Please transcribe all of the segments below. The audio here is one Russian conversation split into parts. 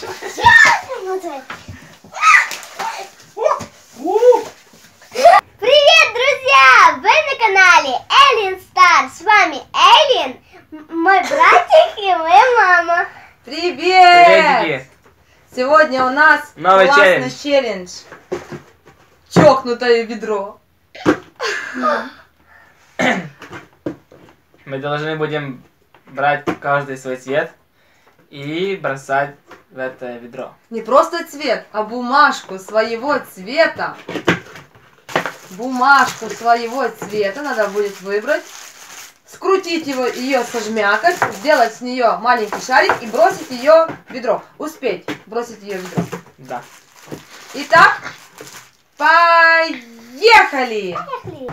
Привет, друзья! Вы на канале Эллен Стар. С вами Эллен, мой братик и моя мама. Привет! Приветики! Сегодня у нас Новый классный челлендж. Чокнутое ведро. Мы должны будем брать каждый свой цвет и бросать в это ведро. Не просто цвет, а бумажку своего цвета. Бумажку своего цвета надо будет выбрать, скрутить его, ее сожмякать, сделать с нее маленький шарик и бросить ее в ведро. Успеть бросить ее в ведро. Да. Итак, поехали! Поехали.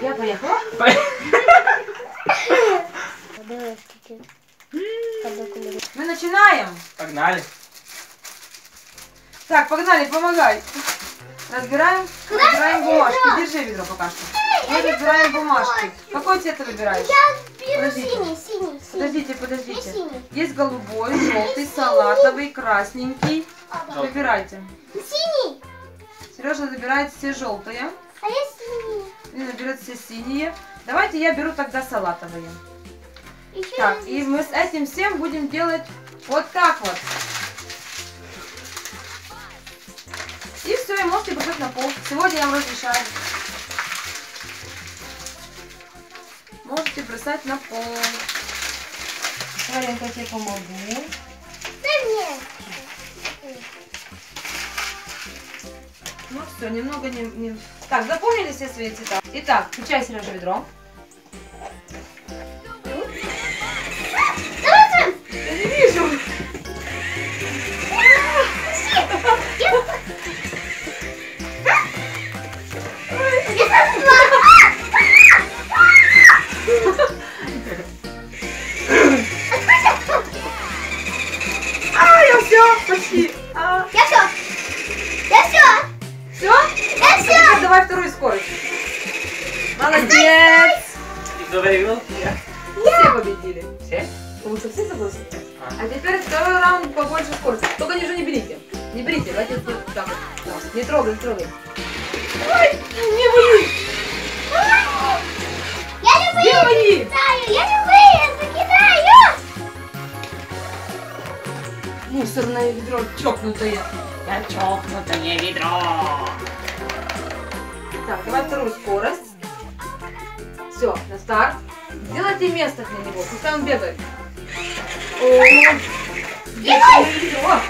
Я поехала. Начинаем. Погнали. Так, погнали, помогай. Разбираем, Куда разбираем ведро? бумажки. Держи ведро пока что. Мы я разбираем бумажки. брать. Какой цвет ты выбираешь? Я беру Подождите. синий, синий, синий. Подождите, Я подождите. синий. Есть голубой, желтый, салатовый, красненький. А, да. Выбирайте. Синий. Сережа забирает все желтые. А я синий. Лина берет все синие. Давайте я беру тогда салатовые. Еще Так, и мы с этим всем будем делать вот так вот. И все, и можете бросать на пол. Сегодня я вам разрешаю. Можете бросать на пол. Варенька, я тебе помогу. Дай мне. Ну все, немного не, не- Так, запомнили все свои цвета? Итак, включай Сережа ведро. Давай, А, я все, почти. А, Я все. Я все. все? Я все. Давай вторую скорость. Молодец. И кто выиграл? Я. Все победили. Все? Потому что все согласны. А. А теперь второй раунд побольше скорости. Только не, уже не берите. Не берите, давайте так. Не трогай, не трогай. Ой, не боюсь. Вылезаю. Я не вылезу. Кидаю. Мусорное ведро чокнутое. Я чокнутое ведро. Так, давай вторую скорость. Все, на старт. Сделайте место для него, пускай он бегает. О, Бегай. ведро.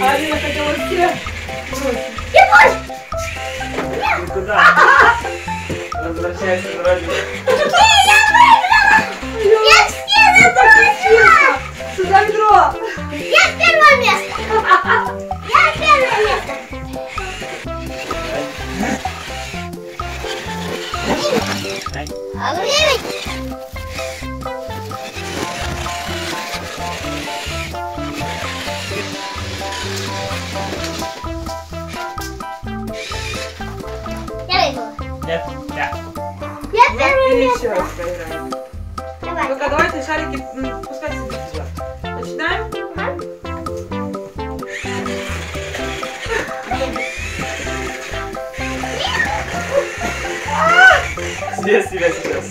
А Алина хотела все. Я больше. Ты куда? Возвращайся в родину. Я все забросила. Сюда ведро. Я первое место. Я первое место. А вы Нет? Да. Я Ну, первое или место. еще раз поиграем. Давай. Ну-ка, давайте шарики м, пускай себе сюда. Начинаем? Ага. Здесь себя сейчас.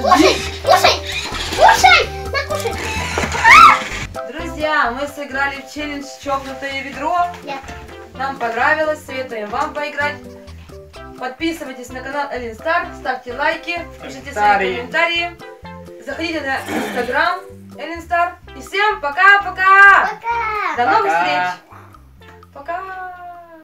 Кушай, кушай, кушай, на, кушай. Друзья, мы сыграли в челлендж «Чокнутое ведро». Я. Нам понравилось, советуем вам поиграть. Подписывайтесь на канал Эллен Стар, ставьте лайки, пишите свои Комментарии. Заходите на инстаграм Эллен Стар. И всем пока-пока! Пока. До новых Пока. встреч!